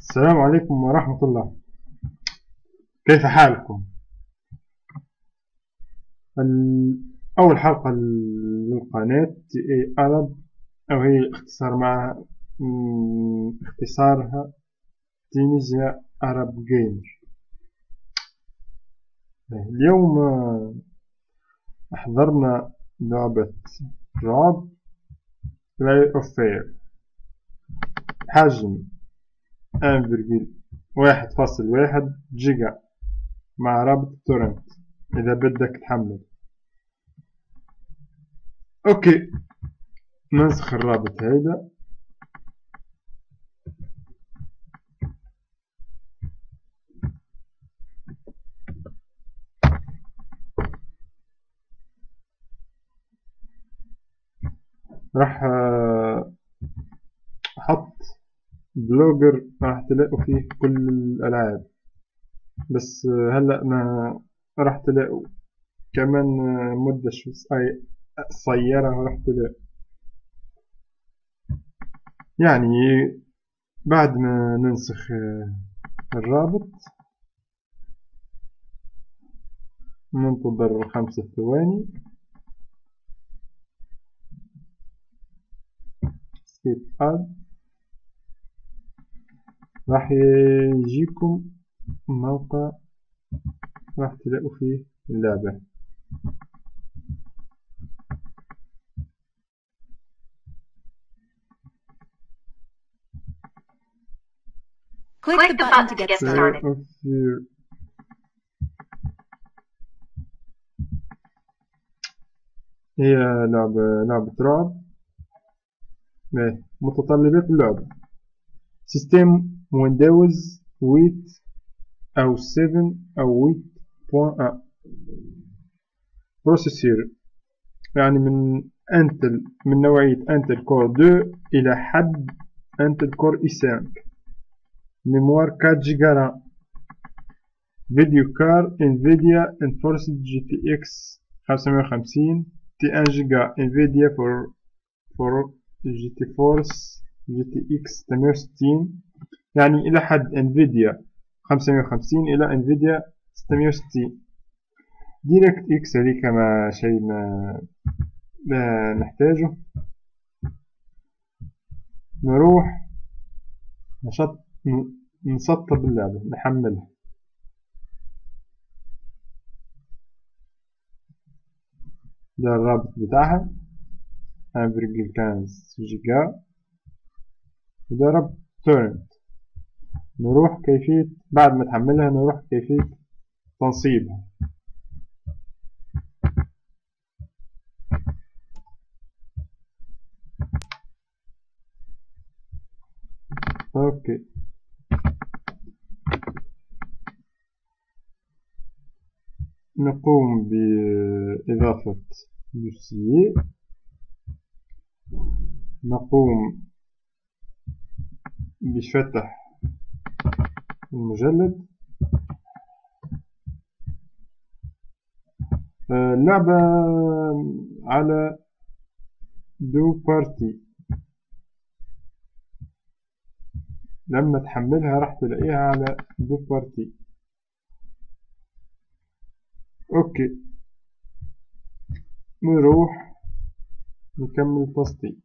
السلام عليكم ورحمة الله. كيف حالكم؟ أول حلقة للقناة تي أرب أو هي اختصار مع اختصارها تينيزيا أرب جيمر. اليوم أحضرنا لعبة رعب Layers of Fear حجم ان فيرجيل واحد فاصل واحد جيجا مع رابط torrent. إذا بدك تحمل. okay. ننسخ الرابط هيدا. راح أحط بلوجر راح تلاقوا فيه كل الألعاب. بس هلأ ما راح تلاقوا. كمان مدة شو صيرة راح تلاقوا. يعني بعد ما ننسخ الرابط ننتظر خمسة ثواني. سكيب اد راح يجيكم موقع راح تلاقوا فيه اللعبة. Click the button to get started. هي لعبة لعبة رعب. متطلبات اللعبة system Windows 8 أو 7 أو 8.1 processor يعني من Intel من نوعية Intel Core 2 إلى حد Intel Core i5 mémoire 4 جيجا RAM video card Nvidia GeForce GTX 550 تي 1 جيجا انفيديا فور فور جي تي فورس جي تي إكس 660 يعني إلى حد انفيديا 550 إلى انفيديا 660 ديريكت إكس هذيك ما شيء ما, ما نحتاجه. نروح نشط نسطب اللعبة نحملها. ده الرابط بتاعها. 1,15 جيجا. وده رابط torrent نروح كيفية بعد ما تحملها نروح كيفية تنصيبها. OK. نقوم بإضافة dossier نقوم بفتح المجلد اللعبة على deux parties. لما تحملها راح تلاقيها على deux parties. أوكي. نروح نكمل تسطيب.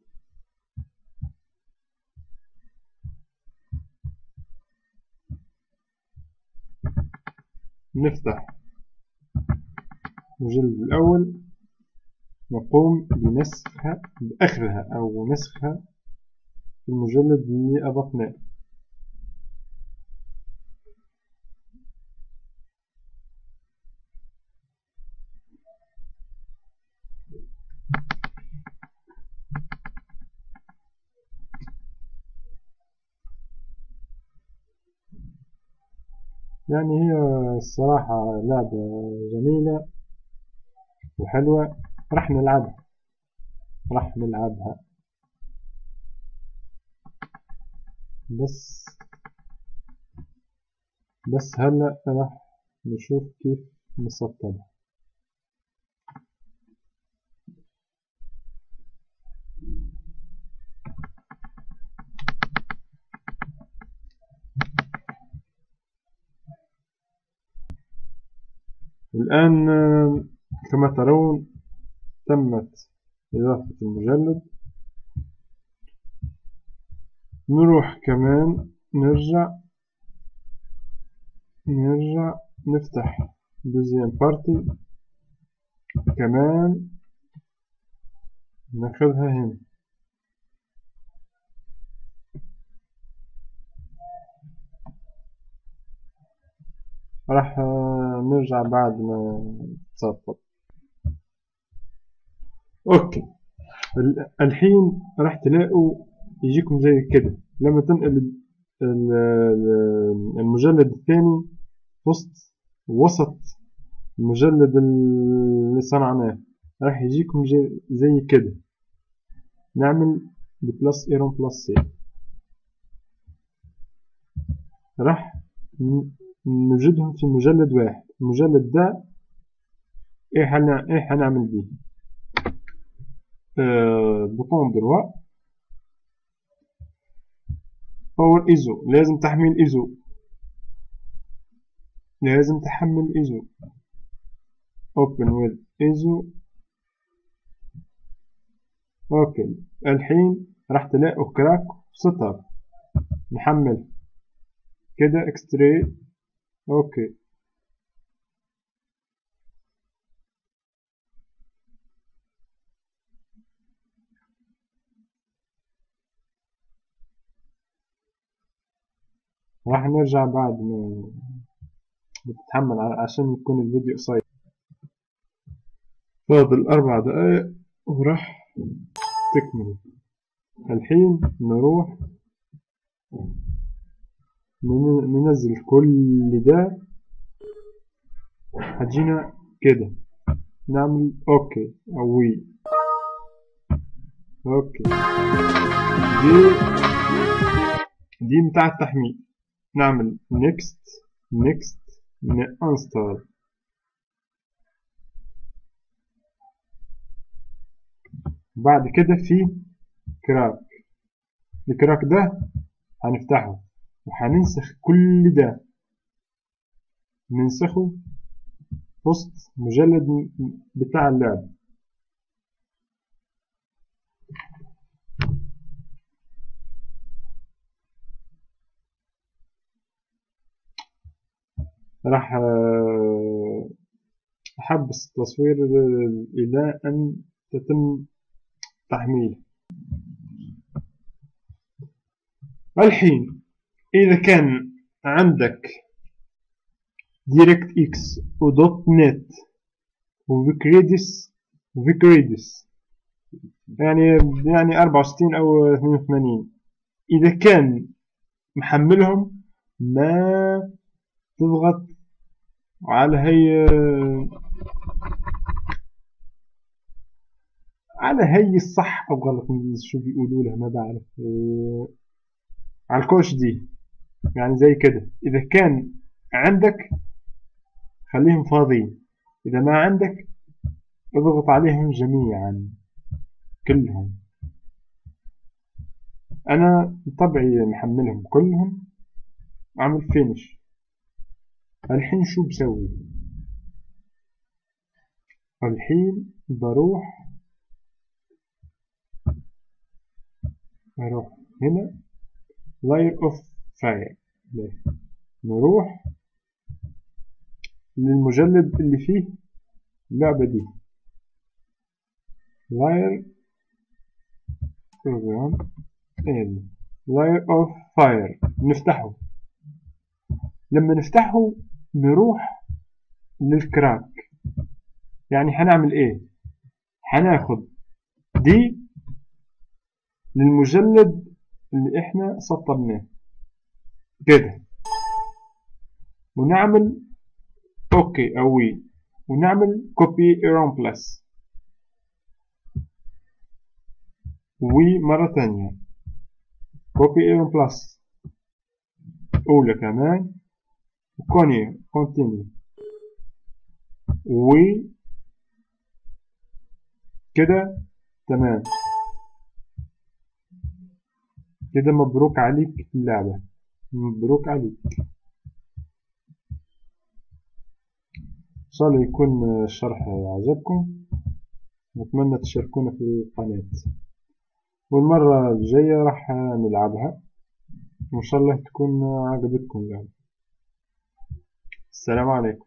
نفتح المجلد الأول. نقوم بنسخها بأخذها أو نسخها في المجلد اللي أضفناه. يعني هي الصراحة لعبة جميلة وحلوة. راح نلعبها. راح نلعبها. بس بس هلأ راح نشوف كيف نسطبها. الآن آه، كما ترون تمت إضافة المجلد. نروح كمان نرجع نرجع نفتح دوزيام بارتي كمان ناخذها هنا. راح نرجع بعد ما تسطب أوكي. الحين راح تلاقوا يجيكم زي كده. لما تنقل المجلد الثاني وسط وسط المجلد اللي صنعناه راح يجيكم زي كده. نعمل بلس ايرون بلس سي راح نوجدهم في مجلد واحد. المجلد ده إيه حنا إيه حنعمل بيه. آه bouton droit. PowerISO لازم تحميل ايزو لازم تحمل ايزو open with ISO OK الحين راح تلاقوا crack سطر نحمل. كده extraire OK راح نرجع بعد ما بتتحمل عشان يكون الفيديو قصير. فاضل أربع دقايق وراح تكمل. الحين نروح ننزل كل ده. هتجينا كده. نعمل OK ou oui. OK. دي دي بتاع التحميل نعمل next next install. بعد كده في كراك. الكراك ده هنفتحه وهننسخ كل ده. ننسخه وسط مجلد بتاع اللعب. راح آه، أحبس التصوير إلى أن تتم تحميله. الحين إذا كان عندك DirectX و .NET و vcredist و vcredist يعني يعني 64 أو 82 إذا كان محملهم ما تضغط على هي على هي الصح أو غلط شو بيقولوا لها ما بعرف. على الكوش دي. يعني زي كده. إذا كان عندك خليهم فاضيين. إذا ما عندك اضغط عليهم جميعا. كلهم. أنا طبعي محملهم كلهم. أعمل فينش الحين شو بسوي؟ الحين بروح أروح هنا layer of fire نروح للمجلد اللي فيه اللعبة دي. Layer program layer of fire نفتحه. لما نفتحه نروح للكراك. يعني هنعمل إيه؟ هناخد دي للمجلد اللي إحنا سطبناه كده. ونعمل أوكي أو وي. ونعمل كوبي ايرون بلس وي مرة تانية. كوبي ايرون بلس أولى كمان. وكوني كونتينيو وي كده؟ تمام. كده مبروك عليك اللعبة. مبروك عليك. شاء الله يكون الشرح عجبكم. نتمنى تشاركونا في القناة. والمرة الجاية راح نلعبها. وإن شاء الله تكون عجبتكم اللعبة. السلام عليكم.